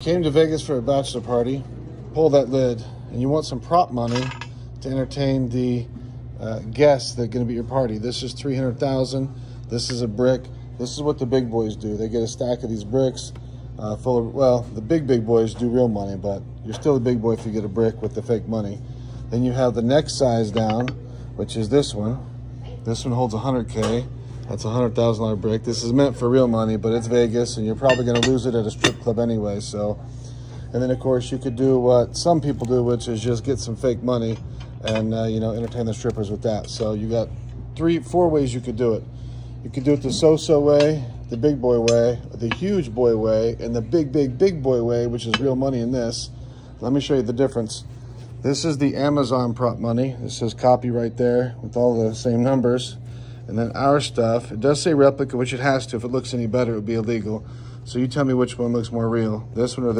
Came to Vegas for a bachelor party, pull that lid, and you want some prop money to entertain the uh, guests that are going to be your party. This is 300,000. This is a brick. This is what the big boys do. They get a stack of these bricks uh, full of, well, the big, big boys do real money, but you're still a big boy if you get a brick with the fake money. Then you have the next size down, which is this one. This one holds 100K. That's a hundred thousand dollar brick. This is meant for real money, but it's Vegas, and you're probably going to lose it at a strip club anyway. So, and then of course you could do what some people do, which is just get some fake money, and uh, you know entertain the strippers with that. So you got three, four ways you could do it. You could do it the so-so way, the big boy way, the huge boy way, and the big, big, big boy way, which is real money in this. Let me show you the difference. This is the Amazon prop money. This says copy right there with all the same numbers. And then our stuff, it does say replica, which it has to. If it looks any better, it would be illegal. So you tell me which one looks more real, this one or this.